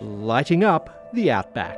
lighting up the outback.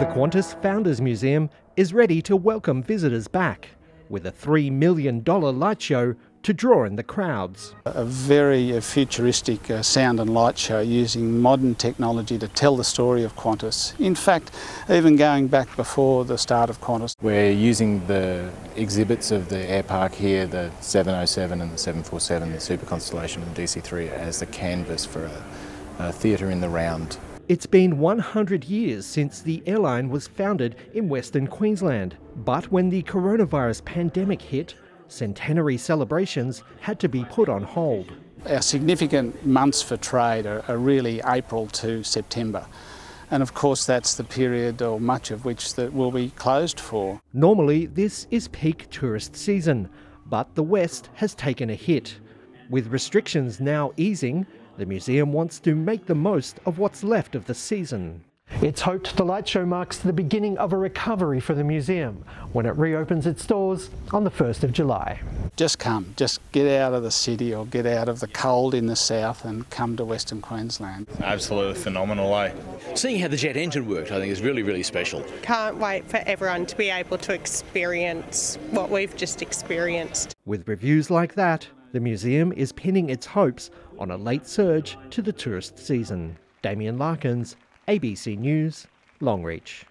The Qantas Founders Museum is ready to welcome visitors back with a $3 million light show to draw in the crowds. A very futuristic uh, sound and light show using modern technology to tell the story of Qantas. In fact, even going back before the start of Qantas. We're using the exhibits of the air park here, the 707 and the 747, the Super Constellation and DC3 as the canvas for a, a theatre in the round it's been 100 years since the airline was founded in Western Queensland, but when the coronavirus pandemic hit, centenary celebrations had to be put on hold. Our significant months for trade are, are really April to September. And of course, that's the period, or much of which, that will be closed for. Normally, this is peak tourist season, but the West has taken a hit. With restrictions now easing, the museum wants to make the most of what's left of the season. It's hoped the light show marks the beginning of a recovery for the museum when it reopens its doors on the 1st of July. Just come, just get out of the city or get out of the cold in the south and come to Western Queensland. Absolutely phenomenal, eh? Seeing how the jet engine worked, I think, is really, really special. Can't wait for everyone to be able to experience what we've just experienced. With reviews like that, the museum is pinning its hopes on a late surge to the tourist season. Damien Larkins, ABC News, Longreach.